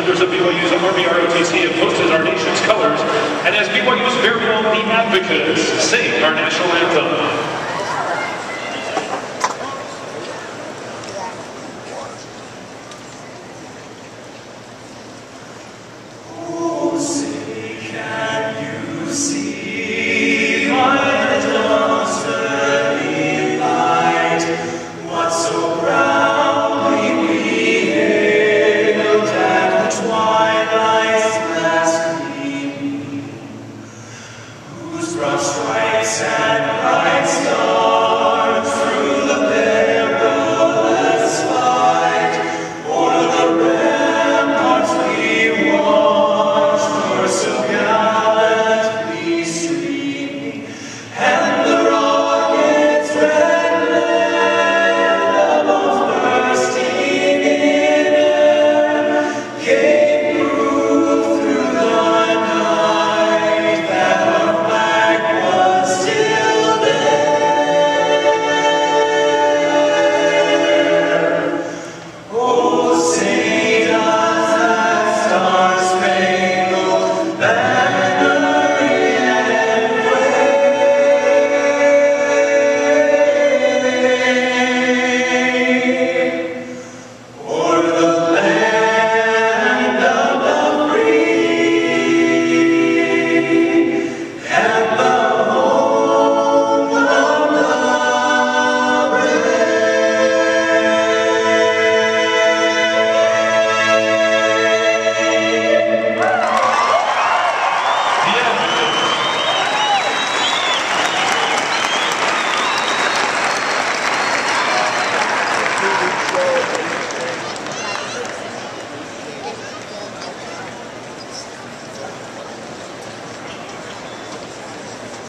members of BYU's Army ROTC have posted our nation's colors, and as BYU's very The Advocates sing our national anthem. Cross and Christ alone.